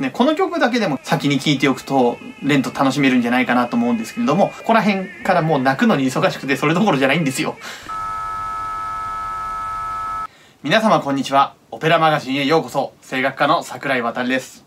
ね、この曲だけでも先に聴いておくと、レント楽しめるんじゃないかなと思うんですけれども、ここら辺からもう泣くのに忙しくてそれどころじゃないんですよ。皆様こんにちは。オペラマガジンへようこそ。声楽家の桜井渡です。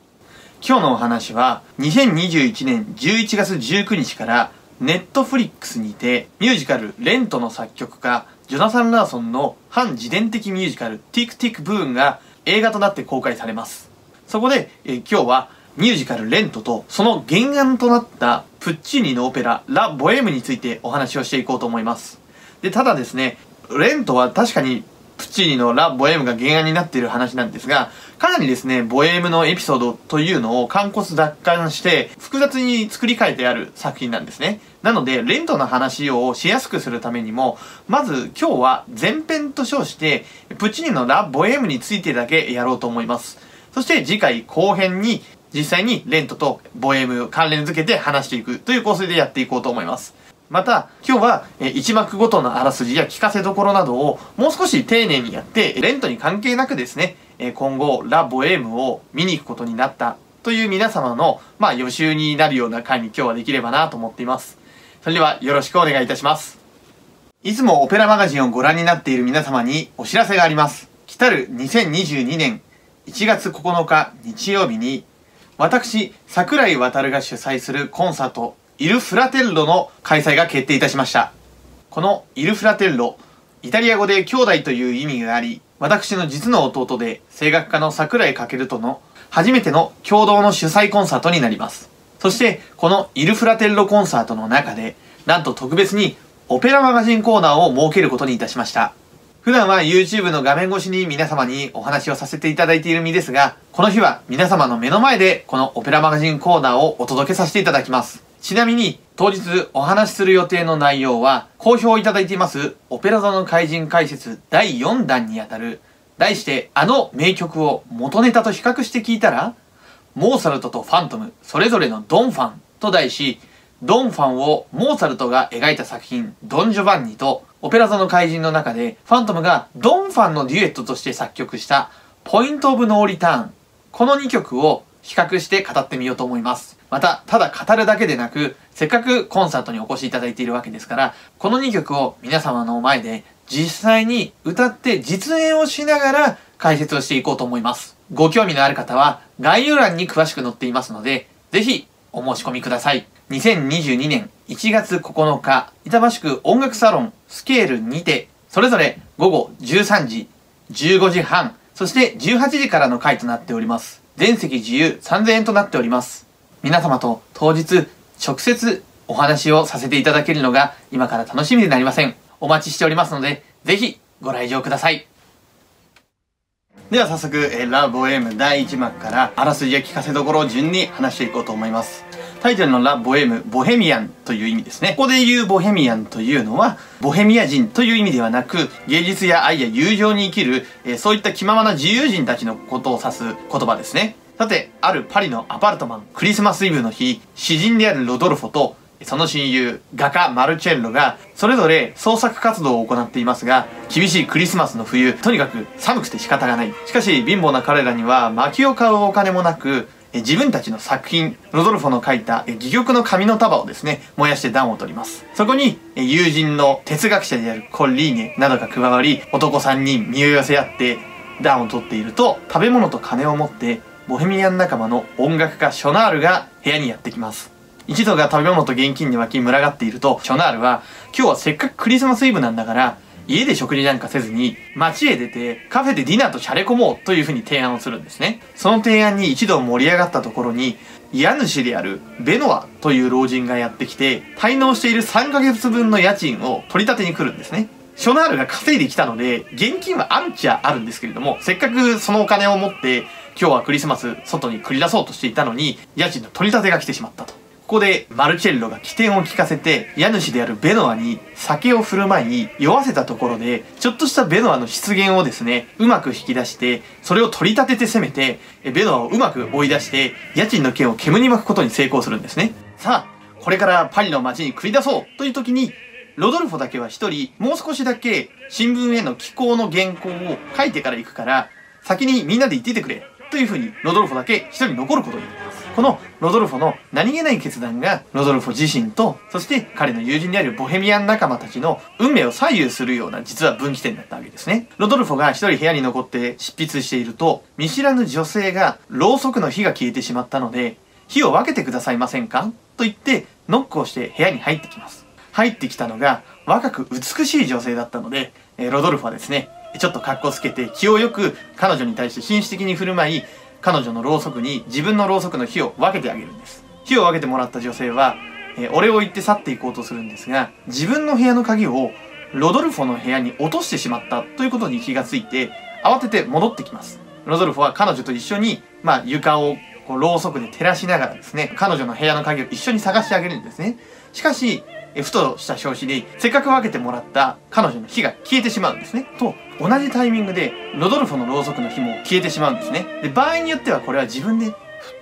今日のお話は、2021年11月19日から、ネットフリックスにて、ミュージカル、レントの作曲家、ジョナサン・ラーソンの反自伝的ミュージカル、ティクティク・ブーンが映画となって公開されます。そこで、えー、今日はミュージカルレントとその原案となったプッチーニのオペララ・ボエームについてお話をしていこうと思います。で、ただですね、レントは確かにプッチーニのラ・ボエームが原案になっている話なんですが、かなりですね、ボエームのエピソードというのを完骨奪還して、複雑に作り変えてある作品なんですね。なので、レントの話をしやすくするためにも、まず今日は前編と称して、プッチーニのラ・ボエームについてだけやろうと思います。そして次回後編に実際にレントとボエム関連付けて話していくという構成でやっていこうと思います。また、今日は1幕ごとのあらすじや聞かせどころなどをもう少し丁寧にやって、レントに関係なくですね、え今後、ラ・ボエームを見に行くことになったという皆様の、まあ予習になるような回に今日はできればなと思っています。それではよろしくお願いいたします。いつもオペラマガジンをご覧になっている皆様にお知らせがあります。来る2022年1月9日日曜日に、私、桜井渉が主催するコンサート、イル・フラテッロの開催が決定いたしました。このイル・フラテッロ、イタリア語で兄弟という意味があり、私の実の弟で声楽家の桜井翔との初めての共同の主催コンサートになります。そして、このイル・フラテッロコンサートの中で、なんと特別にオペラマガジンコーナーを設けることにいたしました。普段は YouTube の画面越しに皆様にお話をさせていただいている身ですが、この日は皆様の目の前でこのオペラマガジンコーナーをお届けさせていただきます。ちなみに、当日お話しする予定の内容は、好評いただいています、オペラ座の怪人解説第4弾にあたる、題してあの名曲を元ネタと比較して聞いたら、モーツァルトとファントム、それぞれのドンファンと題し、ドンファンをモーツァルトが描いた作品、ドン・ジョバンニと、オペラ座の怪人の中で、ファントムがドンファンのデュエットとして作曲したポイントオブノーリターン。この2曲を比較して語ってみようと思います。また、ただ語るだけでなく、せっかくコンサートにお越しいただいているわけですから、この2曲を皆様の前で実際に歌って実演をしながら解説をしていこうと思います。ご興味のある方は概要欄に詳しく載っていますので、ぜひお申し込みください。2022年1月9日、板橋区音楽サロンスケールにて、それぞれ午後13時、15時半、そして18時からの回となっております。全席自由3000円となっております。皆様と当日直接お話をさせていただけるのが今から楽しみでなりません。お待ちしておりますので、ぜひご来場ください。では早速、えー、ラ・ボエーム第1幕からあらすじや聞かせどころを順に話していこうと思います。タイトルのラ・ボエム、ボヘミアンという意味ですね。ここで言うボヘミアンというのは、ボヘミア人という意味ではなく、芸術や愛や友情に生きる、えー、そういった気ままな自由人たちのことを指す言葉ですね。さて、あるパリのアパルトマン、クリスマスイブの日、詩人であるロドルフォと、その親友、画家マルチェッロが、それぞれ創作活動を行っていますが、厳しいクリスマスの冬、とにかく寒くて仕方がない。しかし、貧乏な彼らには薪を買うお金もなく、自分たちの作品、ロドルフォの書いた戯曲の紙の束をですね、燃やして暖を取ります。そこに、友人の哲学者であるコッリーネなどが加わり、男3人身を寄せ合って暖を取っていると、食べ物と金を持って、ボヘミアン仲間の音楽家ショナールが部屋にやってきます。一度が食べ物と現金に沸き群がっていると、ショナールは、今日はせっかくクリスマスイブなんだから、家で食事なんかせずに、街へ出て、カフェでディナーとシャレ込もうというふうに提案をするんですね。その提案に一度盛り上がったところに、家主であるベノアという老人がやってきて、滞納している3ヶ月分の家賃を取り立てに来るんですね。ショナールが稼いできたので、現金はあるっちゃあるんですけれども、せっかくそのお金を持って、今日はクリスマス外に繰り出そうとしていたのに、家賃の取り立てが来てしまったと。ここでマルチェッロが起点を聞かせて家主であるベノアに酒を振る舞い酔わせたところでちょっとしたベノアの出現をですねうまく引き出してそれを取り立てて攻めてベノアをうまく追い出して家賃の件を煙に巻くことに成功するんですね。さあこれからパリの街に繰り出そうという時にロドルフォだけは一人もう少しだけ新聞への寄稿の原稿を書いてから行くから先にみんなで行っててくれというふうにロドルフォだけ一人残ることになります。このロドルフォの何気ない決断がロドルフォ自身とそして彼の友人であるボヘミアン仲間たちの運命を左右するような実は分岐点だったわけですね。ロドルフォが一人部屋に残って執筆していると見知らぬ女性がろうそくの火が消えてしまったので火を分けてくださいませんか？と言ってノックをして部屋に入ってきます。入ってきたのが若く美しい女性だったので、えロドルフはですねちょっと格好つけて気をよく彼女に対して紳士的に振る舞い彼女のろうそくに自分のろうそくの火を分けてあげるんです。火を分けてもらった女性は、えお礼を言って去っていこうとするんですが自分の部屋の鍵をロドルフォの部屋に落としてしまったということに気がついて慌てて戻ってきます。ロドルフォは彼女と一緒に、まあ、床をこうろうそくで照らしながらですね彼女の部屋の鍵を一緒に探してあげるんですね。しかしふとした拍子にせっかく分けてもらった彼女の火が消えてしまうんですね。と同じタイミングでロドルフォのろうそくの火も消えてしまうんですね。で場合によってはこれは自分でふっ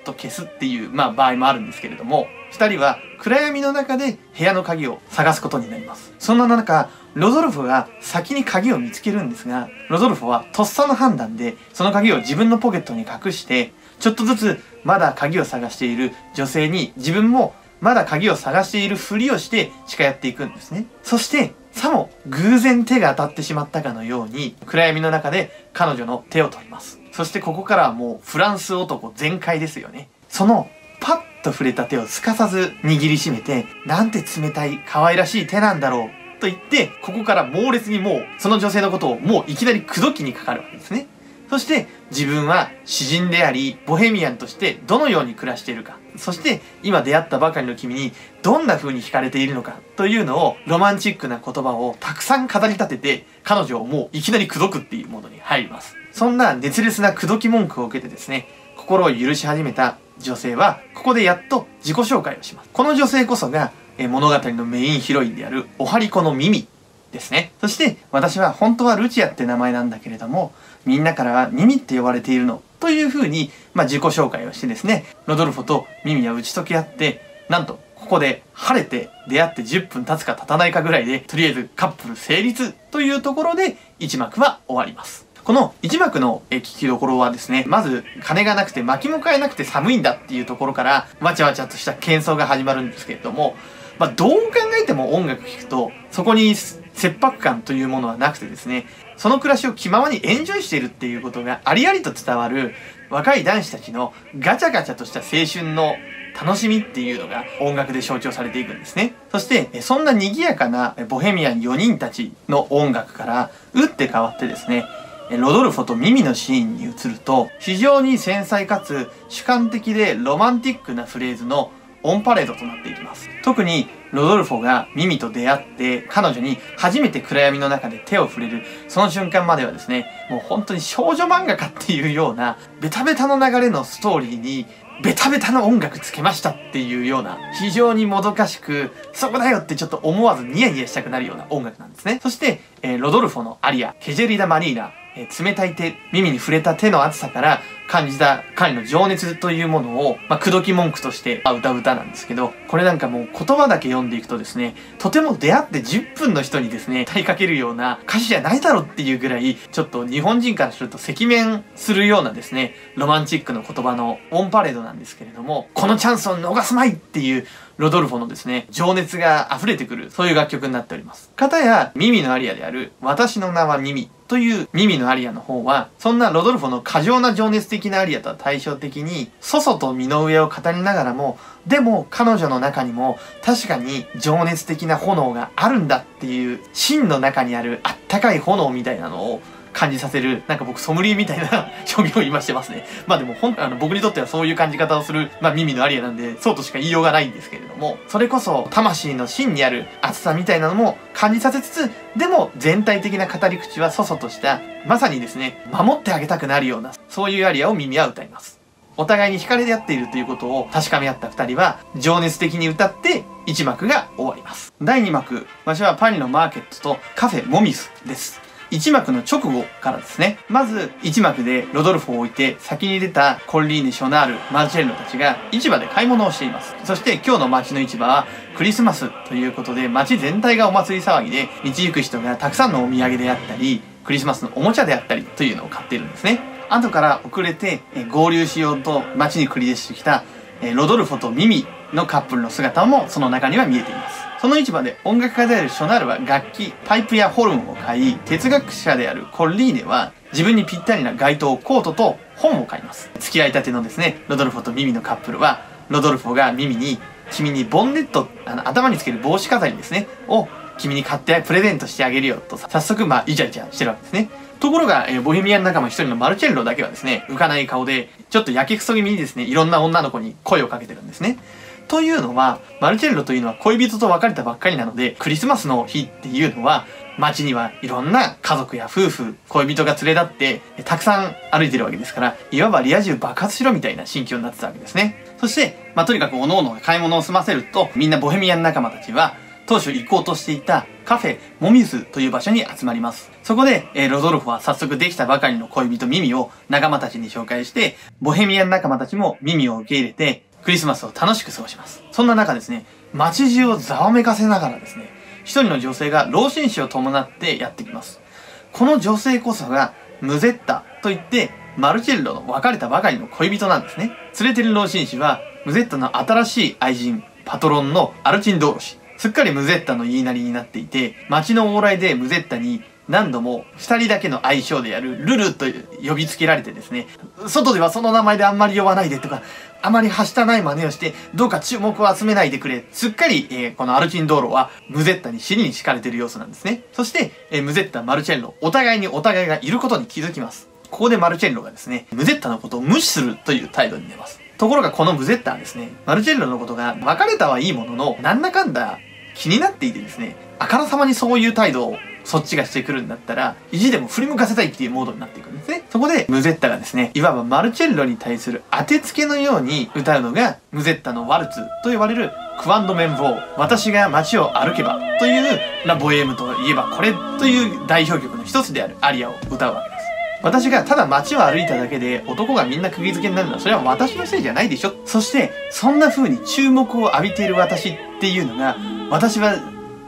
と消すっていう、まあ、場合もあるんですけれども2人は暗闇の中で部屋の鍵を探すことになります。そんな中ロドルフが先に鍵を見つけるんですがロドルフはとっさの判断でその鍵を自分のポケットに隠してちょっとずつまだ鍵を探している女性に自分もまだ鍵を探しているふりをして近寄っていくんですね。そして、さも偶然手が当たってしまったかのように暗闇の中で彼女の手を取ります。そしてここからはもうフランス男全開ですよね。そのパッと触れた手をすかさず握りしめて、なんて冷たい可愛らしい手なんだろうと言って、ここから猛烈にもうその女性のことをもういきなり口説きにかかるわけですね。そして自分は詩人であり、ボヘミアンとしてどのように暮らしているか。そして今出会ったばかりの君にどんな風に惹かれているのかというのをロマンチックな言葉をたくさん語り立てて彼女をもういきなり口説くっていうものに入ります。そんな熱烈な口説き文句を受けてですね、心を許し始めた女性はここでやっと自己紹介をします。この女性こそが物語のメインヒロインであるおはりこのミミですね。そして私は本当はルチアって名前なんだけれどもみんなからはミミって呼ばれているのというふうに、まあ、自己紹介をしてですね、ロドルフォとミミは打ち解け合って、なんと、ここで晴れて出会って10分経つか経たないかぐらいで、とりあえずカップル成立というところで1幕は終わります。この1幕の聞きどころはですね、まず金がなくて薪も買えなくて寒いんだっていうところからわちゃわちゃとした喧騒が始まるんですけれども、まあどう考えても音楽聴くとそこに切迫感というものはなくてですね、その暮らしを気ままにエンジョイしているっていうことがありありと伝わる若い男子たちのガチャガチャとした青春の楽しみっていうのが音楽で象徴されていくんですね。そして、そんな賑やかなボヘミアン4人たちの音楽から打って変わってですね、ロドルフォとミミのシーンに移ると、非常に繊細かつ主観的でロマンティックなフレーズのオンパレードとなっていきます。特にロドルフォがミミと出会って彼女に初めて暗闇の中で手を触れるその瞬間まではですね、もう本当に少女漫画家っていうようなベタベタの流れのストーリーにベタベタの音楽つけましたっていうような非常にもどかしくそこだよってちょっと思わずニヤニヤしたくなるような音楽なんですね。そして、えー、ロドルフォのアリア、ケジェリダ・マリーナ、え、冷たい手、耳に触れた手の熱さから感じた彼の情熱というものを、まあ、口説き文句として歌う歌なんですけど、これなんかもう言葉だけ読んでいくとですね、とても出会って10分の人にですね、歌いかけるような歌詞じゃないだろっていうぐらい、ちょっと日本人からすると赤面するようなですね、ロマンチックの言葉のオンパレードなんですけれども、このチャンスを逃すまいっていうロドルフォのですね、情熱が溢れてくる、そういう楽曲になっております。かたや、ミミのアリアである、私の名はミミというミミのアリアの方は、そんなロドルフォの過剰な情熱的なアリアとは対照的に、祖祖と身の上を語りながらも、でも彼女の中にも確かに情熱的な炎があるんだっていう、真の中にあるあったかい炎みたいなのを感じさせる、なんか僕ソムリエみたいな 表現を今してますね。まあでもほん、あの僕にとってはそういう感じ方をする、まあ耳のアリアなんで、そうとしか言いようがないんですけれども、それこそ魂の芯にある熱さみたいなのも感じさせつつ、でも全体的な語り口はそそとした、まさにですね、守ってあげたくなるような、そういうアリアを耳は歌います。お互いに惹かれ合っているということを確かめ合った二人は、情熱的に歌って1幕が終わります。第2幕、場所はパリのマーケットとカフェモミスです。1幕の直後からですね。まず、1幕でロドルフを置いて、先に出たコンリーネ・ショナール、マーチェルノたちが市場で買い物をしています。そして今日の街の市場はクリスマスということで、街全体がお祭り騒ぎで、道行く人がたくさんのお土産であったり、クリスマスのおもちゃであったりというのを買っているんですね。後から遅れて、合流しようと街に繰り出してきた、ロドルフォとミミのカップルの姿もその中には見えています。その市場で音楽家であるショナルは楽器、パイプやホルンを買い、哲学者であるコッリーネは自分にぴったりな街灯、コートと本を買います。付き合いたてのですね、ロドルフォとミミのカップルは、ロドルフォがミミに、君にボンネット、あの、頭につける帽子飾りですね、を君に買ってプレゼントしてあげるよと、早速、まあ、イチャイチャしてるわけですね。ところが、えー、ボヘミアン仲間一人のマルチェッロだけはですね、浮かない顔で、ちょっとやけくそ気味にですね、いろんな女の子に声をかけてるんですね。というのは、マルチェッロというのは恋人と別れたばっかりなので、クリスマスの日っていうのは、街にはいろんな家族や夫婦、恋人が連れ立って、たくさん歩いてるわけですから、いわばリア充爆発しろみたいな心境になってたわけですね。そして、まあ、とにかく各々が買い物を済ませると、みんなボヘミアン仲間たちは、当初行こうとしていたカフェモミズという場所に集まります。そこで、えー、ロドルフは早速できたばかりの恋人ミミを仲間たちに紹介して、ボヘミアン仲間たちもミミを受け入れて、クリスマスを楽しく過ごします。そんな中ですね、街中をざわめかせながらですね、一人の女性が老紳士を伴ってやってきます。この女性こそが、ムゼッタといって、マルチェッロの別れたばかりの恋人なんですね。連れてる老紳士は、ムゼッタの新しい愛人、パトロンのアルチンドーロ氏。すっかりムゼッタの言いなりになっていて、街の往来でムゼッタに何度も二人だけの愛称であるルルと呼びつけられてですね、外ではその名前であんまり呼ばないでとか、あまりはしたない真似をして、どうか注目を集めないでくれ。すっかり、えー、このアルチンドーロはムゼッタに尻に敷かれてる様子なんですね。そして、えー、ムゼッタ、マルチェッロ、お互いにお互いがいることに気づきます。ここでマルチェッロがですね、ムゼッタのことを無視するという態度に出ます。ところがこのムゼッタはですね、マルチェッロのことが別れたはいいものの、なんだかんだ気になっていてですね、あからさまにそういう態度をそっちがしてくるんだったら、意地でも振り向かせたいっていうモードになっていくんですね。そこで、ムゼッタがですね、いわばマルチェッロに対する当てつけのように歌うのが、ムゼッタのワルツと呼ばれるクワンドメンボー、私が街を歩けばというラ・ボエームといえばこれという代表曲の一つであるアリアを歌うわけです。私がただ街を歩いただけで男がみんな釘付けになるのはそれは私のせいじゃないでしょ。そして、そんな風に注目を浴びている私っていうのが、私は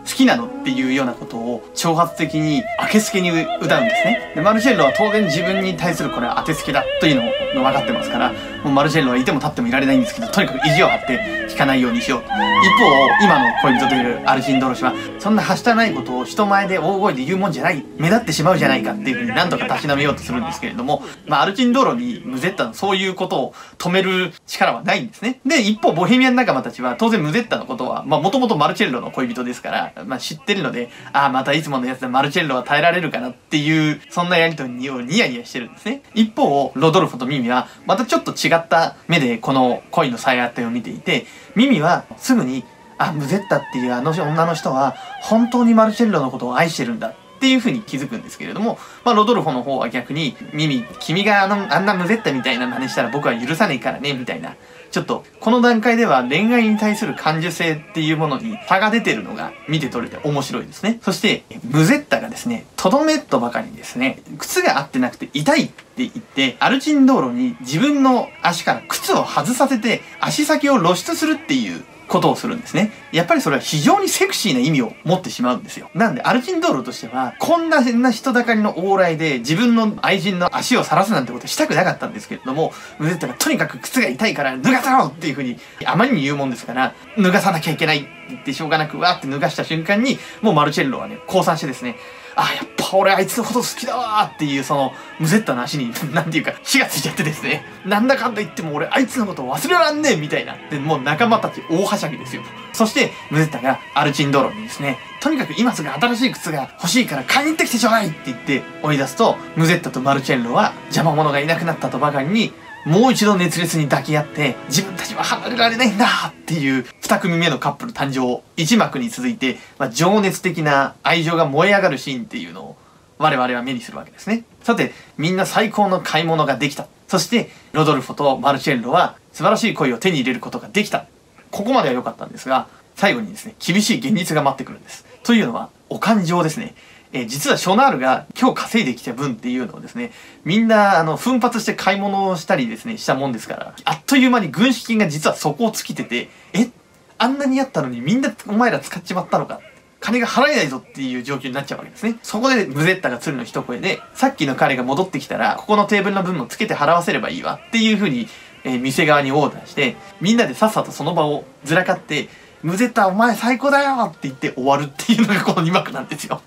好きなのっていうようなことを挑発的に明けすけに歌うんですね。で、マルシェッロは当然自分に対するこれは当てつけだというのが分かってますから、もうマルシェッロはいても立ってもいられないんですけど、とにかく意地を張って聞かないようにしようと。一方、今の恋人というアルジンドロシは、そんなはしたないことを人前で大声で言うもんじゃない、目立ってしまうじゃないかっていうふうに何とかたしなめようとするんですけれども、まあ、アルジンドロにムゼッタのそういうことを止める力はないんですね。で、一方、ボヘミアン仲間たちは、当然ムゼッタのことは、まあ、もともとマルチェッロの恋人ですから、まあ、知ってるので、ああ、またいつものやつでマルチェッロは耐えられるかなっていう、そんなやりとりをニヤニヤしてるんですね。一方、ロドルフォとミミは、またちょっと違った目でこの恋の再当てを見ていて、ミミはすぐに、あ、ムゼッタっていうあの女の人は、本当にマルチェッロのことを愛してるんだっていう風に気づくんですけれども、まあ、ロドルフォの方は逆に、ミミ、君があの、あんなムゼッタみたいな真似したら僕は許さねえからね、みたいな。ちょっと、この段階では恋愛に対する感受性っていうものに差が出てるのが見て取れて面白いですね。そして、ムゼッタがですね、とどめとばかりにですね、靴が合ってなくて痛いって言って、アルチン道路に自分の足から靴を外させて足先を露出するっていうことをするんですね。やっぱりそれは非常にセクシーな意味を持ってしまうんですよ。なんで、アルチン道路としては、こんな変な人だかりの往来で自分の愛人の足を晒すなんてことしたくなかったんですけれども、ムゼッタがとにかく靴が痛いから脱がせろっていうふうにあまりに言うもんですから、脱がさなきゃいけないって言ってしょうがなくわーって脱がした瞬間に、もうマルチェッロはね、降参してですね、あ、やっぱ俺あいつのこと好きだわっていうその、むぜったな足に、なんていうか、火がついちゃってですね。なんだかんだ言っても俺あいつのこと忘れらんねえみたいな。で、もう仲間たち大はしゃぎですよ。そして、ムゼッタがアルチンドロにですね、とにかく今すぐ新しい靴が欲しいから買いに行ってきてちょうだいって言って追い出すと、ムゼッタとマルチェンロは邪魔者がいなくなったとばかりに、もう一度熱烈に抱き合って、自分たちは離れられないんだっていう二組目のカップル誕生、一幕に続いて、まあ、情熱的な愛情が燃え上がるシーンっていうのを我々は目にするわけですね。さて、みんな最高の買い物ができた。そして、ロドルフォとマルチェンロは素晴らしい恋を手に入れることができた。ここまでは良かったんですが、最後にですね、厳しい現実が待ってくるんです。というのは、お感情ですね。え、実はショナールが今日稼いできた分っていうのをですね、みんな、あの、奮発して買い物をしたりですね、したもんですから、あっという間に軍資金が実は底を尽きてて、えあんなにやったのにみんなお前ら使っちまったのか。金が払えないぞっていう状況になっちゃうわけですね。そこでムゼッタが鶴の一声で、さっきの彼が戻ってきたら、ここのテーブルの分もつけて払わせればいいわっていう風に、えー、店側にオーダーして、みんなでさっさとその場をずらかって、ムゼッタお前最高だよって言って終わるっていうのがこの2幕なんですよ。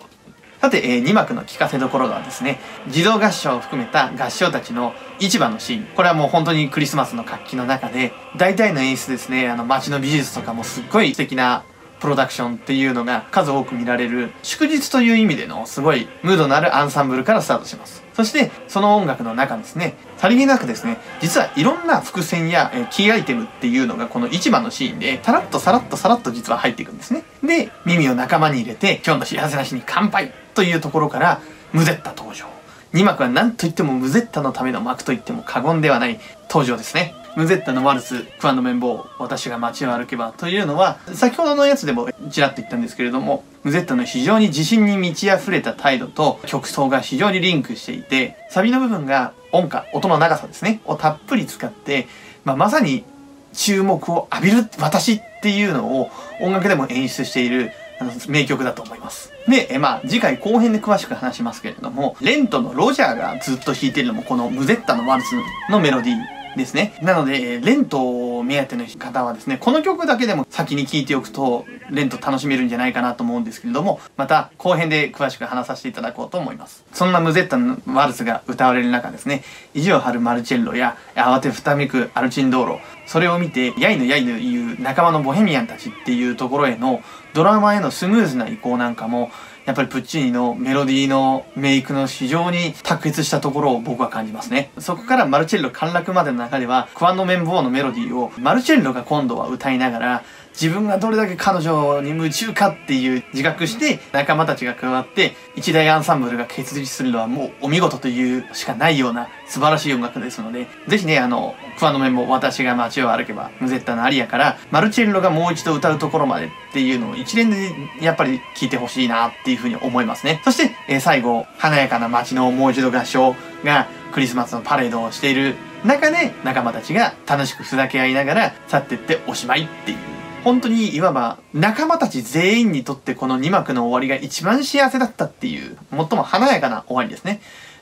さて、えー、2幕の聞かせどころがですね、児童合唱を含めた合唱たちの市場のシーン。これはもう本当にクリスマスの活気の中で、大体の演出ですね、あの街の美術とかもすっごい素敵なプロダクションっていうのが数多く見られる祝日という意味でのすごいムードのあるアンサンブルからスタートします。そしてその音楽の中ですね、さりげなくですね、実はいろんな伏線やえキーアイテムっていうのがこの市場のシーンでさらっとさらっとさらっと実は入っていくんですね。で、耳を仲間に入れて今日の幸せなしに乾杯というところからムゼッタ登場。2幕は何と言ってもムゼッタのための幕と言っても過言ではない登場ですね。ムゼッタのワルス、クワンの綿棒、私が街を歩けばというのは、先ほどのやつでもちらっと言ったんですけれども、ムゼッタの非常に自信に満ち溢れた態度と曲奏が非常にリンクしていて、サビの部分が音歌、音の長さですね、をたっぷり使って、まあ、まさに注目を浴びる私っていうのを音楽でも演出している名曲だと思います。で、まあ、次回後編で詳しく話しますけれども、レントのロジャーがずっと弾いてるのもこのムゼッタのワルスのメロディーですね。なので、レントを目当ての方はですね、この曲だけでも先に聴いておくと、レント楽しめるんじゃないかなと思うんですけれども、また後編で詳しく話させていただこうと思います。そんなムゼッタのワルスが歌われる中ですね、意地を張るマルチェッロや、慌てふためくアルチン道路、それを見て、やいのやいの言う仲間のボヘミアンたちっていうところへのドラマへのスムーズな移行なんかも、やっぱりプッチーニのメロディーのメイクの非常に卓越したところを僕は感じますね。そこからマルチェッロ陥落までの中では、クワンドメンボーのメロディーをマルチェッロが今度は歌いながら、自分がどれだけ彼女に夢中かっていう自覚して仲間たちが加わって一大アンサンブルが結実するのはもうお見事というしかないような素晴らしい音楽ですのでぜひねあのクワの面も私が街を歩けばムゼッタのアリアからマルチェッロがもう一度歌うところまでっていうのを一連でやっぱり聴いてほしいなっていうふうに思いますねそして、えー、最後華やかな街のもう一度合唱がクリスマスのパレードをしている中で仲間たちが楽しくふざけ合いながら去ってっておしまいっていう本当にいわば仲間たち全員にとってこの2幕の終わりが一番幸せだったっていう最も華やかな終わりですね。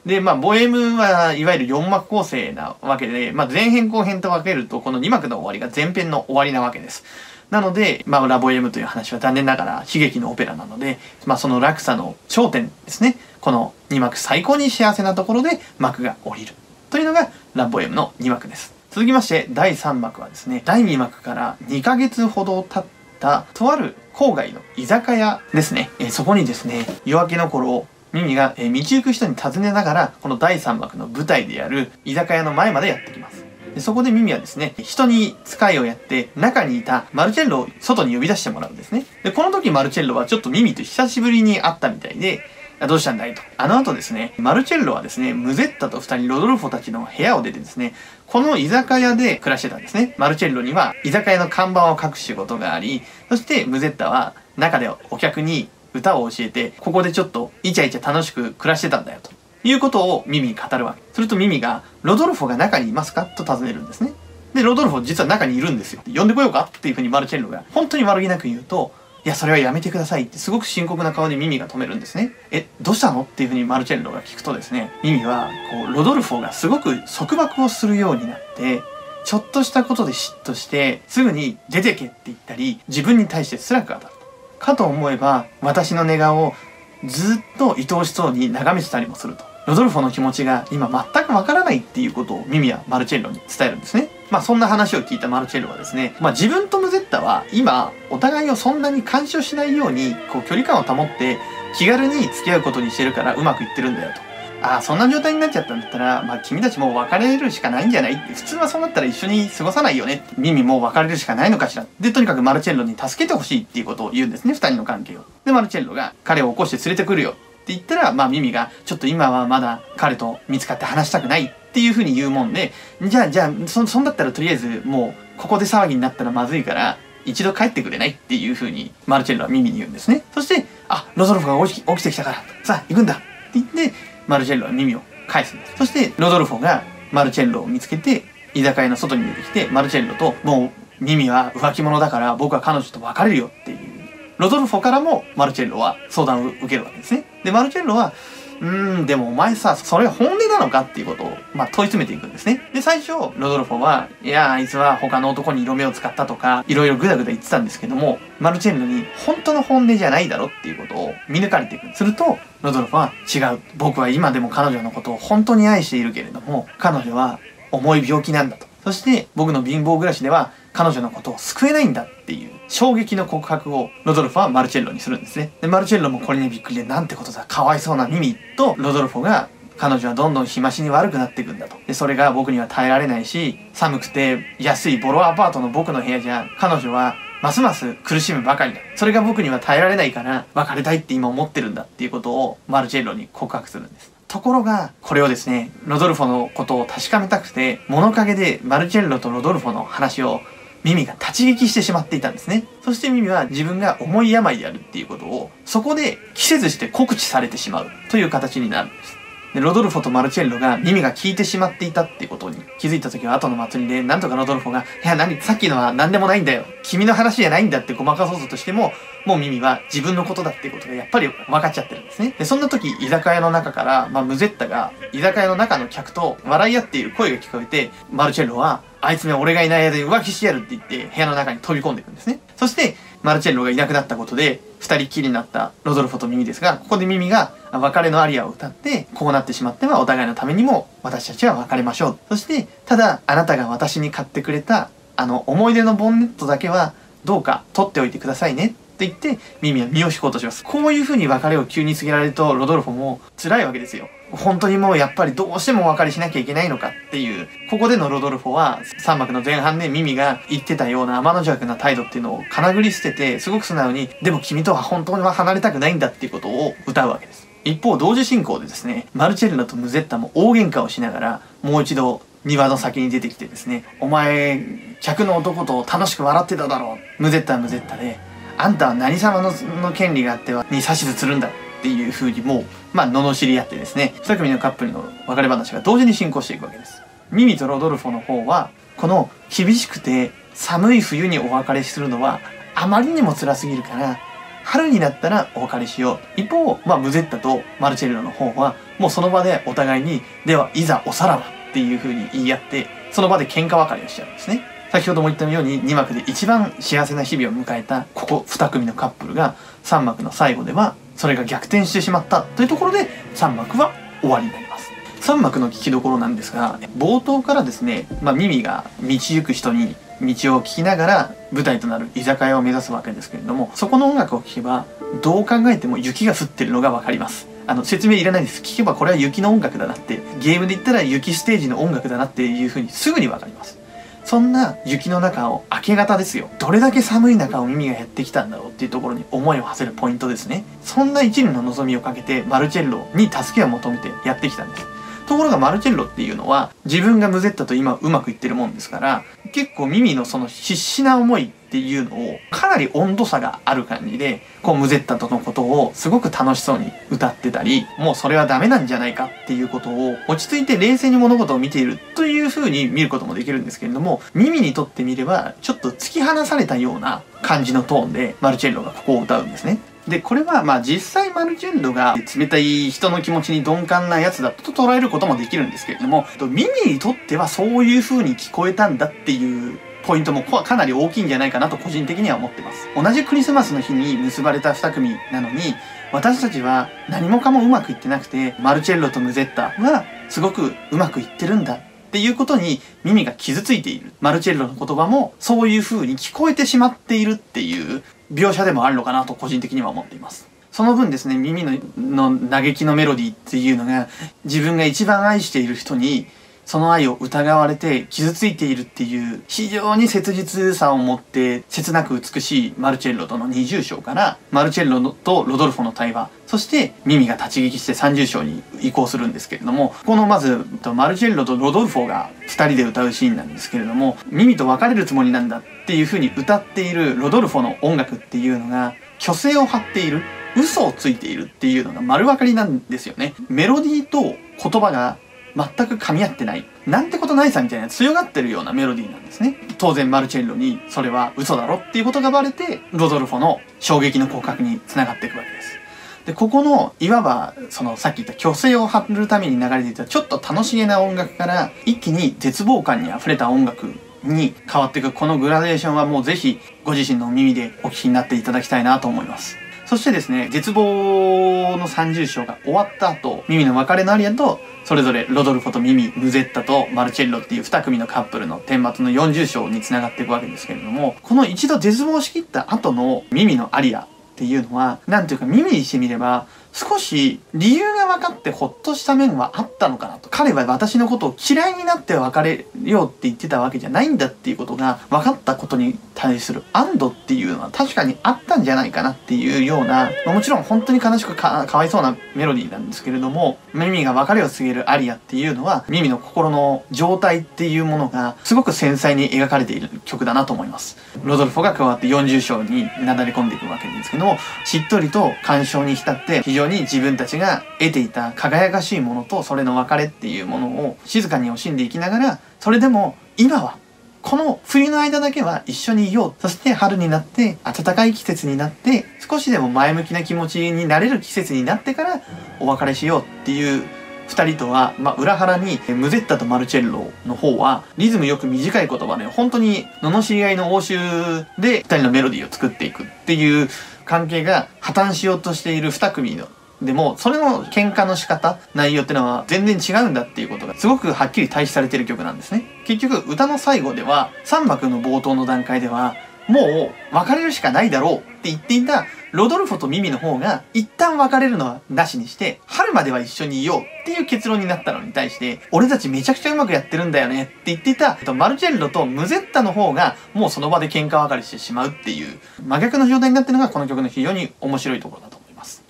で、まあ、ボエムはいわゆる4幕構成なわけで、まあ、前編後編と分けるとこの2幕の終わりが前編の終わりなわけです。なので、まあ、ラボエムという話は残念ながら悲劇のオペラなので、まあ、その落差の頂点ですね。この2幕最高に幸せなところで幕が降りる。というのがラボエムの2幕です。続きまして第3幕はですね第2幕から2ヶ月ほど経ったとある郊外の居酒屋ですね、え、そこにですね夜明けの頃ミミが、えー、道行く人に尋ねながらこの第3幕の舞台である居酒屋の前までやってきますでそこでミミはですね人に使いをやって中にいたマルチェッロを外に呼び出してもらうんですねでこの時マルチェッロはちょっとミミと久しぶりに会ったみたいでどうしたんだい？と。あの後ですね、マルチェッロはですね、ムゼッタと二人ロドルフォたちの部屋を出てですね、この居酒屋で暮らしてたんですね。マルチェッロには居酒屋の看板を書く仕事があり、そしてムゼッタは中でお客に歌を教えて、ここでちょっとイチャイチャ楽しく暮らしてたんだよと。いうことをミミに語るわけ。するとミミが、ロドルフォが中にいますか？と尋ねるんですね。で、ロドルフォ実は中にいるんですよ。呼んでこようか？っていうふうにマルチェッロが、本当に悪気なく言うと、いや、それはやめてくださいってすごく深刻な顔でミミが止めるんですね。え、どうしたの？っていうふうにマルチェッロが聞くとですね、ミミは、こう、ロドルフォがすごく束縛をするようになって、ちょっとしたことで嫉妬して、すぐに出てけって言ったり、自分に対して辛く当たる。かと思えば、私の寝顔をずっと愛おしそうに眺めてたりもすると。ロドルフォの気持ちが今全くわからないっていうことをミミはマルチェッロに伝えるんですね。まあそんな話を聞いたマルチェロはですね、まあ自分とムゼッタは今お互いをそんなに干渉しないようにこう距離感を保って気軽に付き合うことにしてるからうまくいってるんだよと。あ、そんな状態になっちゃったんだったら、まあ君たちもう別れるしかないんじゃない？普通はそうなったら一緒に過ごさないよね。耳もう別れるしかないのかしら。で、とにかくマルチェッロに助けてほしいっていうことを言うんですね、二人の関係を。で、マルチェッロが彼を起こして連れてくるよって言ったら、まあミミが、ちょっと今はまだ彼と見つかって話したくないっていうふうに言うもんで、じゃあ、じゃあ、そ、そんだったらとりあえずもう、ここで騒ぎになったらまずいから、一度帰ってくれないっていうふうに、マルチェルは耳に言うんですね。そして、あ、ロゾルフが起きてきたから、さあ、行くんだって言って、マルチェルは耳を返すんです。そして、ロドルフォがマルチェッロを見つけて、居酒屋の外に出てきて、マルチェッロと、もう、耳は浮気者だから僕は彼女と別れるよっていうロドルフォからもマルチェッロは相談を受けるわけですね。で、マルチェッロは、うーん、でもお前さ、それ本音なのかっていうことを、まあ、問い詰めていくんですね。で、最初、ロドルフォは、いや、あいつは他の男に色目を使ったとか、いろいろグダグダ言ってたんですけども、マルチェッロに、本当の本音じゃないだろっていうことを見抜かれていく。すると、ロドルフは、違う。僕は今でも彼女のことを本当に愛しているけれども、彼女は重い病気なんだと。そして僕の貧乏暮らしでは彼女のことを救えないんだっていう衝撃の告白をロドルフはマルチェッロにするんですね。で、マルチェッロもこれにびっくりでなんてことだ、かわいそうなミミとロドルフォが彼女はどんどん日増しに悪くなっていくんだと。で、それが僕には耐えられないし、寒くて安いボロアパートの僕の部屋じゃ彼女はますます苦しむばかりだ。それが僕には耐えられないから別れたいって今思ってるんだっていうことをマルチェッロに告白するんです。ところが、これをですね、ロドルフォのことを確かめたくて、物陰でマルチェッロとロドルフォの話を耳が立ち聞きしてしまっていたんですね。そして耳は自分が重い病であるっていうことを、そこで着せずして告知されてしまうという形になるんです。で、ロドルフォとマルチェッロが耳が聞いてしまっていたってことに気づいた時は後の祭りで、なんとかロドルフォが、いや、何、さっきのは何でもないんだよ。君の話じゃないんだってごまかそうとしても、もう耳は自分のことだっていうことがやっぱり分かっちゃってるんですね。で、そんな時、居酒屋の中から、まあ、ムゼッタが、居酒屋の中の客と笑い合っている声が聞こえて、マルチェッロは、あいつめ俺がいない間に浮気してやるって言って、部屋の中に飛び込んでいくんですね。そして、マルチェッロがいなくなったことで、二人きりになったロドルフォとミミですが、ここでミミが別れのアリアを歌って、こうなってしまってはお互いのためにも私たちは別れましょう。そして、ただあなたが私に買ってくれた、あの思い出のボンネットだけはどうか取っておいてくださいねって言って、ミミは身を引こうとします。こういう風に別れを急に告げられると、ロドルフォも辛いわけですよ。本当にもうやっぱりどうしてもお別れしなきゃいけないのかっていう、ここでのロドルフォは3幕の前半でミミが言ってたような天の弱な態度っていうのをかなぐり捨てて、すごく素直に、でも君とは本当には離れたくないんだっていうことを歌うわけです。一方、同時進行でですね、マルチェルナとムゼッタも大喧嘩をしながら、もう一度庭の先に出てきてですね、お前、客の男と楽しく笑ってただろう。ムゼッタはムゼッタで、あんたは何様の権利があっては、に指図するんだっていう風にもう、まあ、罵り合ってですね、二組のカップルの別れ話が同時に進行していくわけです。ミミとロドルフォの方は、この厳しくて寒い冬にお別れするのは、あまりにも辛すぎるから、春になったらお別れしよう。一方、まあ、ムゼッタとマルチェルロの方は、もうその場でお互いに、では、いざおさらばっていう風に言い合って、その場で喧嘩別れをしちゃうんですね。先ほども言ったように2幕で一番幸せな日々を迎えたここ2組のカップルが3幕の最後ではそれが逆転してしまったというところで3幕は終わりになります。3幕の聞きどころなんですが冒頭からですね、まあ、耳が道行く人に道を聞きながら舞台となる居酒屋を目指すわけですけれどもそこの音楽を聴けばどう考えても雪が降ってるのが分かります。あの説明いらないです。聞けばこれは雪の音楽だなってゲームで言ったら雪ステージの音楽だなっていう風にすぐに分かります。そんな雪の中を明け方ですよ。どれだけ寒い中を耳がやってきたんだろうっていうところに思いを馳せるポイントですね。そんな一輪の望みをかけてマルチェッロに助けを求めてやってきたんです。ところがマルチェッロっていうのは自分がムゼッタと今うまくいってるもんですから結構耳のその必死な思いっていうのをかなり温度差がある感じでこうムゼッタとのことをすごく楽しそうに歌ってたりもうそれはダメなんじゃないかっていうことを落ち着いて冷静に物事を見ているという風に見ることもできるんですけれども耳にとってみればちょっと突き放されたような感じのトーンでマルチェッロがここを歌うんですね。で、これはまあ実際マルチェンロが冷たい人の気持ちに鈍感なやつだと捉えることもできるんですけれども、耳にとってはそういう風に聞こえたんだっていうポイントもかなり大きいんじゃないかなと個人的には思ってます。同じクリスマスの日に結ばれた2組なのに、私たちは何もかもうまくいってなくて、マルチェッロとムゼッタはすごくうまくいってるんだっていうことに耳が傷ついている。マルチェッロの言葉もそういう風に聞こえてしまっているっていう描写でもあるのかなと個人的には思っています。その分ですね、耳のの嘆きのメロディーっていうのが自分が一番愛している人にその愛を疑われて傷ついているっていう非常に切実さを持って切なく美しいマルチェッロとの二重章からマルチェッロとロドルフォの対話そしてミミが立ち聞きして三重章に移行するんですけれどもこのまずマルチェッロとロドルフォが2人で歌うシーンなんですけれどもミミと別れるつもりなんだっていう風に歌っているロドルフォの音楽っていうのが虚勢を張っている嘘をついているっていうのが丸分かりなんですよね。メロディーと言葉が全く噛み合ってない。なんてことないさみたいな強がってるようなメロディーなんですね。当然マルチェッロにそれは嘘だろっていうことがバレて、ロドルフォの衝撃の告白につながっていくわけです。で、ここの、いわば、そのさっき言った虚勢を張るために流れていたちょっと楽しげな音楽から、一気に絶望感に溢れた音楽に変わっていくこのグラデーションはもうぜひご自身の耳でお聞きになっていただきたいなと思います。そしてですね、絶望の三重唱が終わった後、耳の別れのアリアと、それぞれロドルフォとミミ、ムゼッタとマルチェッロっていう二組のカップルの天末の40章に繋がっていくわけですけれども、この一度絶望しきった後の耳のアリアっていうのは、なんというか耳にしてみれば、少し理由が分かってほっとした面はあったのかなと。彼は私のことを嫌いになって別れようって言ってたわけじゃないんだっていうことが分かったことに対する安堵っていうのは確かにあったんじゃないかなっていうような、もちろん本当に悲しくかかわいそうなメロディーなんですけれども、ミミが別れを告げるアリアっていうのは、ミミの心の状態っていうものがすごく繊細に描かれている曲だなと思います。ロドルフォが加わって40章になだれ込んでいくわけですけども、しっとりと鑑賞に浸って非常にに自分たちが得ていた輝かしいものとそれの別れっていうものを静かに惜しんでいきながら、それでも今はこの冬の間だけは一緒にいよう。そして春になって暖かい季節になって少しでも前向きな気持ちになれる季節になってからお別れしようっていう二人とは、まあ、裏腹にムゼッタとマルチェッロの方はリズムよく短い言葉で本当に罵り合いの応酬で二人のメロディーを作っていくっていう関係が破綻しようとしている二組のでも、それの喧嘩の仕方、内容ってのは全然違うんだっていうことがすごくはっきり対比されてる曲なんですね。結局、歌の最後では、3幕の冒頭の段階では、もう別れるしかないだろうって言っていたロドルフォとミミの方が一旦別れるのはなしにして春までは一緒にいようっていう結論になったのに対して俺たちめちゃくちゃうまくやってるんだよねって言っていたマルチェッロとムゼッタの方がもうその場で喧嘩別れしてしまうっていう真逆の状態になってるのがこの曲の非常に面白いところだと。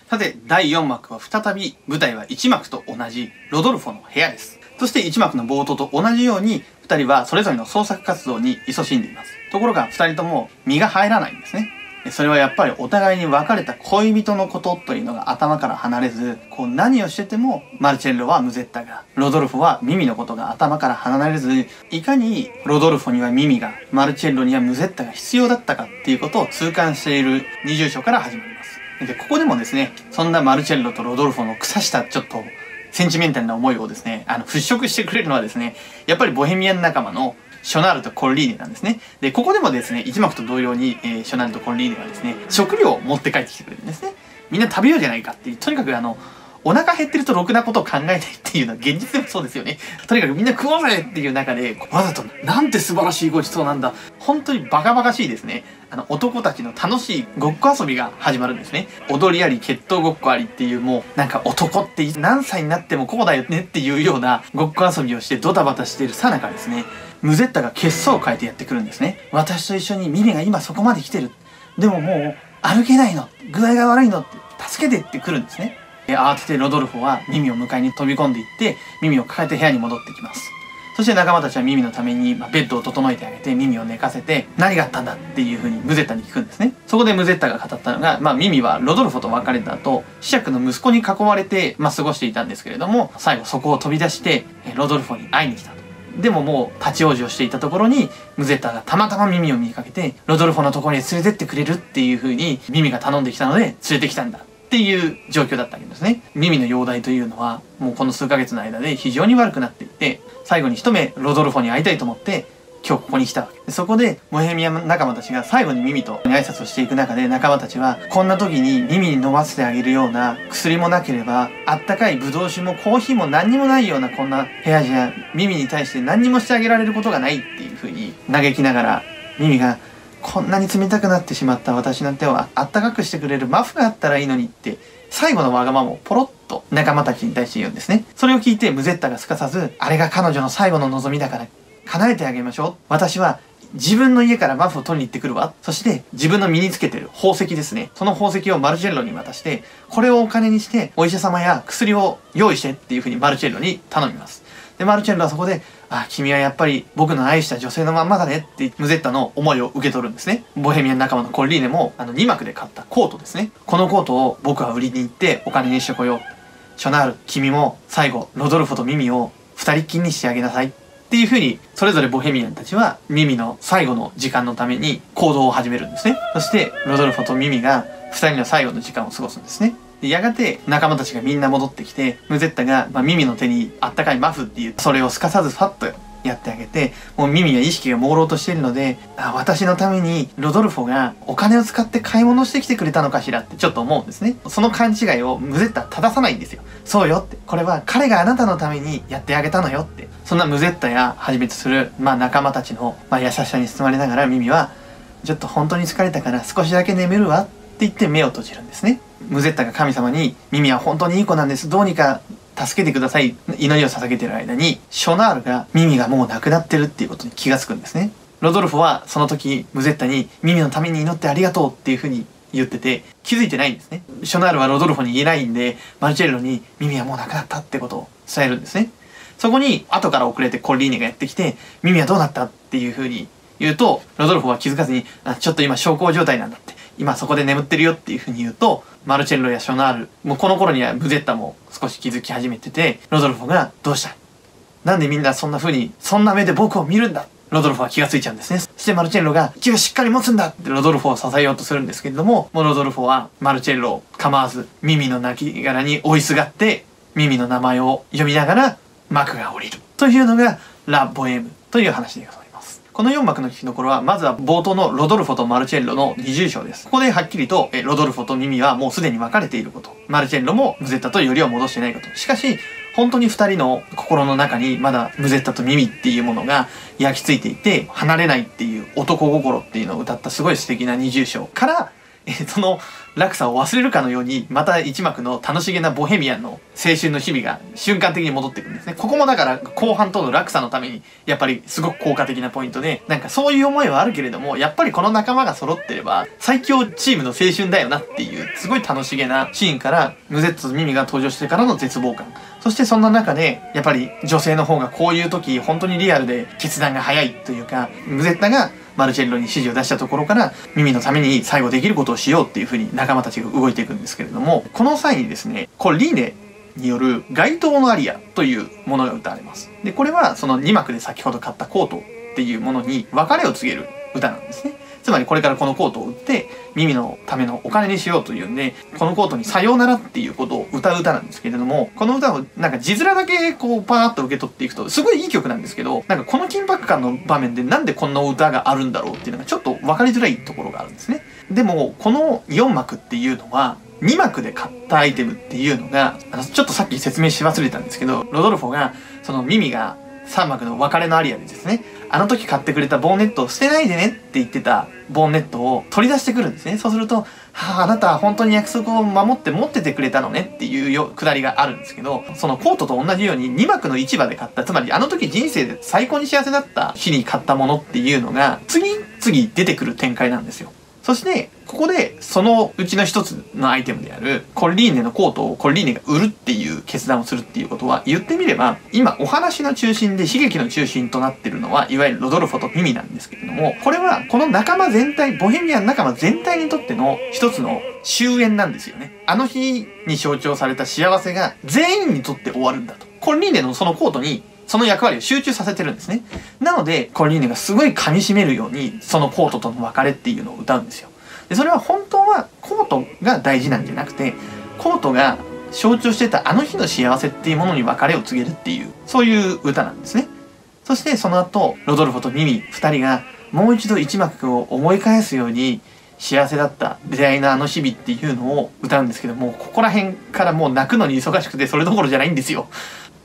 さて、第4幕は再び舞台は1幕と同じロドルフォの部屋です。そして1幕の冒頭と同じように2人はそれぞれの創作活動に勤しんでいます。ところが2人とも身が入らないんですね。それはやっぱりお互いに別れた恋人のことというのが頭から離れず、こう何をしててもマルチェッロはムゼッタが、ロドルフォはミミのことが頭から離れず、いかにロドルフォにはミミが、マルチェッロにはムゼッタが必要だったかっていうことを痛感している20章から始まります。で、ここでもですね、そんなマルチェッロとロドルフォの草したちょっとセンチメンタルな思いをですね、あの、払拭してくれるのはですね、やっぱりボヘミアン仲間のショナルとコンリーネなんですね。で、ここでもですね、一幕と同様に、えー、ショナルとコンリーネはですね、食料を持って帰ってきてくれるんですね。みんな食べようじゃないかっていう、とにかくあの、お腹減ってるとろくなことを考えないっていうのは現実でもそうですよね。とにかくみんな食おうぜっていう中で、わざと、なんて素晴らしいごちそうなんだ。本当にバカバカしいですね。あの、男たちの楽しいごっこ遊びが始まるんですね。踊りあり、決闘ごっこありっていうもう、なんか男って何歳になってもこうだよねっていうようなごっこ遊びをしてドタバタしているさなかですね、ムゼッタが血相を変えてやってくるんですね。私と一緒にミミが今そこまで来てる。でももう歩けないの。具合が悪いの、助けてってくるんですね。慌ててロドルフォはミミを迎えに飛び込んでいって、ミミを抱えて部屋に戻ってきます。そして仲間たちはミミのために、ま、ベッドを整えてあげて、ミミを寝かせて、何があったんだっていう風にムゼッタに聞くんですね。そこでムゼッタが語ったのが、まあ、ミミはロドルフォと別れた後、子爵の息子に囲われて、まあ、過ごしていたんですけれども、最後そこを飛び出して、ロドルフォに会いに来たと。でももう立ち往生していたところに、ムゼッタがたまたま耳を見かけて、ロドルフォのところに連れてってくれるっていう風に、ミが頼んできたので、連れてきたんだっていう状況だったわけですね。耳の容体というのは、もうこの数ヶ月の間で非常に悪くなっていて、最後に一目ロドルフォに会いたいと思って、今日ここに来たわけ。そこで、モヘミア仲間たちが最後に耳と挨拶をしていく中で仲間たちは、こんな時に耳に飲ませてあげるような薬もなければ、あったかいブドウ酒もコーヒーも何にもないようなこんな部屋じゃ、耳に対して何にもしてあげられることがないっていう風に嘆きながら、耳が、こんなに冷たくなってしまった私の手をあったかくしてくれるマフがあったらいいのにって、最後のわがままをポロッと仲間たちに対して言うんですね。それを聞いてムゼッタがすかさず、あれが彼女の最後の望みだから叶えてあげましょう。私は自分の家からマフを取りに行ってくるわ。そして自分の身につけてる宝石ですね。その宝石をマルチェロに渡して、これをお金にしてお医者様や薬を用意してっていう風にマルチェロに頼みます。で、マルチェッロはそこで、あ、君はやっぱり僕の愛した女性のまんまだねってムゼッタの思いを受け取るんですね。ボヘミアン仲間のコンリーネも、あの2幕で買ったコートですね。このコートを僕は売りに行ってお金にしてこよう。ショナール、君も最後、ロドルフォとミミを二人っきりにしてあげなさいっていうふうに、それぞれボヘミアンたちは、ミミの最後の時間のために行動を始めるんですね。そして、ロドルフォとミミが二人の最後の時間を過ごすんですね。で、やがて仲間たちがみんな戻ってきて、ムゼッタが、まあ、ミミの手にあったかいマフっていう、それをすかさずファッとやってあげて、もうミミは意識が朦朧としているので、あ、私のためにロドルフォがお金を使って買い物してきてくれたのかしらってちょっと思うんですね。その勘違いをムゼッタは正さないんですよ。そうよって。これは彼があなたのためにやってあげたのよって。そんなムゼッタやはじめとする、まあ仲間たちの、まあ、優しさに包まれながらミミは、ちょっと本当に疲れたから少しだけ眠るわって言って目を閉じるんですね。ムゼッタが神様に、ミミは本当にいい子なんです。どうにか助けてください。祈りを捧げてる間に、ショナールがミミがもう亡くなってるっていうことに気がつくんですね。ロドルフはその時、ムゼッタに、ミミのために祈ってありがとうっていう風に言ってて、気づいてないんですね。ショナールはロドルフォに言えないんで、マルチェッロにミミはもう亡くなったってことを伝えるんですね。そこに、後から遅れてコリーニがやってきて、ミミはどうなった？っていう風に言うと、ロドルフォは気づかずに、あ、ちょっと今小康状態なんだって。今そこで眠ってるよっていう風に言うと、マルチェッロやショナール、もうこの頃にはブゼッタも少し気づき始めてて、ロドルフォが、どうした？なんでみんなそんな風に、そんな目で僕を見るんだ？ロドルフォは気がついちゃうんですね。そしてマルチェッロが、気をしっかり持つんだってロドルフォを支えようとするんですけれども、もうロドルフォはマルチェッロを構わず、耳の亡骸に追いすがって、耳の名前を読みながら幕が降りる。というのが、ラ・ボエムという話でございます。この4幕の聞きどころは、まずは冒頭のロドルフォとマルチェッロの二重章です。ここではっきりと、えロドルフォとミミはもうすでに分かれていること。マルチェッロもムゼッタとよりを戻してないこと。しかし、本当に二人の心の中にまだムゼッタとミミっていうものが焼き付いていて、離れないっていう男心っていうのを歌ったすごい素敵な二重章から、その落差を忘れるかのように、また一幕の楽しげなボヘミアンの青春の日々が瞬間的に戻ってくるんですね。ここもだから後半との落差のために、やっぱりすごく効果的なポイントで、なんかそういう思いはあるけれども、やっぱりこの仲間が揃ってれば、最強チームの青春だよなっていう、すごい楽しげなシーンから、ムゼットとミミが登場してからの絶望感。そしてそんな中で、やっぱり女性の方がこういう時、本当にリアルで決断が早いというか、ムゼッタがマルチェッロに指示を出したところから耳のために最後できることをしようっていうふうに仲間たちが動いていくんですけれどもこの際にですねこれリーネによる街頭のアリアというものが歌われます。でこれはその2幕で先ほど買ったコートっていうものに別れを告げる歌なんですね。つまりこれからこのコートを売って耳のためのお金にしようというんで、このコートにさようならっていうことを歌う歌なんですけれども、この歌をなんか字面だけこうパーッと受け取っていくと、すごいいい曲なんですけど、なんかこの緊迫感の場面でなんでこんな歌があるんだろうっていうのがちょっと分かりづらいところがあるんですね。でも、この4幕っていうのは、2幕で買ったアイテムっていうのが、あの、ちょっとさっき説明し忘れたんですけど、ロドルフォが、その耳が3幕の別れのアリアでですね、あの時買ってくれたボンネットを捨てないでねって言ってたボンネットを取り出してくるんですね。そうすると、はあ、あなたは本当に約束を守って持っててくれたのねっていうよ、くだりがあるんですけど、そのコートと同じように2幕の市場で買った、つまりあの時人生で最高に幸せだった日に買ったものっていうのが、次々出てくる展開なんですよ。そして、ここで、そのうちの一つのアイテムである、コルリーネのコートをコルリーネが売るっていう決断をするっていうことは、言ってみれば、今お話の中心で悲劇の中心となってるのは、いわゆるロドルフォとミミなんですけれども、これは、この仲間全体、ボヘミアン仲間全体にとっての一つの終焉なんですよね。あの日に象徴された幸せが全員にとって終わるんだと。コリーネのそのコートにその役割を集中させてるんですね。なので、コリーネがすごい噛み締めるように、そのコートとの別れっていうのを歌うんですよ。で、それは本当はコートが大事なんじゃなくて、コートが象徴してたあの日の幸せっていうものに別れを告げるっていう、そういう歌なんですね。そしてその後、ロドルフォとミミ二人がもう一度一幕を思い返すように幸せだった出会いのあの日々っていうのを歌うんですけども、ここら辺からもう泣くのに忙しくてそれどころじゃないんですよ。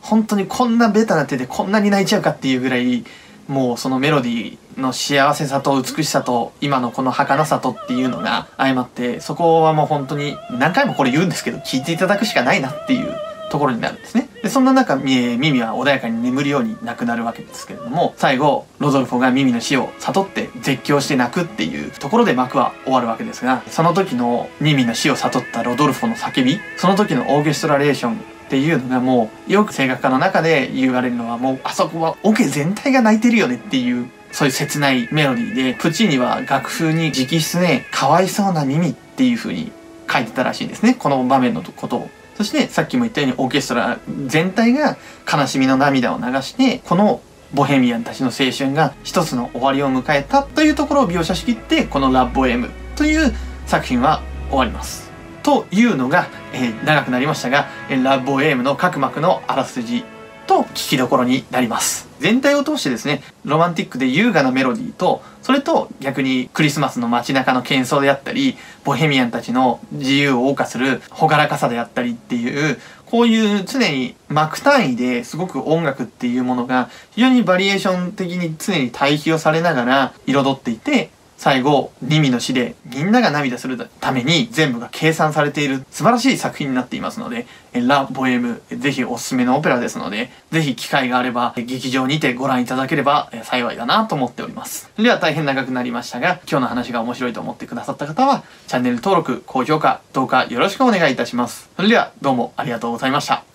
本当にこんなベタな手でこんなに泣いちゃうかっていうぐらいもうそのメロディーの幸せさと美しさと今のこの儚さとっていうのが相まってそこはもう本当に何回もこれ言うんですけど聞いていただくしかないなっていうところになるんですね。で、そんな中、耳は穏やかに眠るように亡くなるわけですけれども、最後、ロドルフォが耳の死を悟って絶叫して泣くっていうところで幕は終わるわけですが、その時の耳の死を悟ったロドルフォの叫び、その時のオーケストラレーションっていうのがもうよく声楽家の中で言われるのはもうあそこはオケ全体が泣いてるよねっていうそういう切ないメロディーでプチーニは楽譜に直筆ねかわいそうな耳っていう風に書いてたらしいんですねこの場面のことをそしてさっきも言ったようにオーケストラ全体が悲しみの涙を流してこのボヘミアンたちの青春が一つの終わりを迎えたというところを描写しきってこのラブボエムという作品は終わります。というのが、えー長くなりましたが、えーラブボエムの各幕のあらすじと聞きどころになります。全体を通してですね、ロマンティックで優雅なメロディーと、それと逆にクリスマスの街中の喧騒であったり、ボヘミアンたちの自由を謳歌する朗らかさであったりっていう、こういう常に幕単位ですごく音楽っていうものが非常にバリエーション的に常に対比をされながら彩っていて、最後、リミの死でみんなが涙するために全部が計算されている素晴らしい作品になっていますので、ラ・ボエム、ぜひおすすめのオペラですので、ぜひ機会があれば劇場にてご覧いただければ幸いだなと思っております。それでは大変長くなりましたが、今日の話が面白いと思ってくださった方は、チャンネル登録、高評価、どうかよろしくお願いいたします。それではどうもありがとうございました。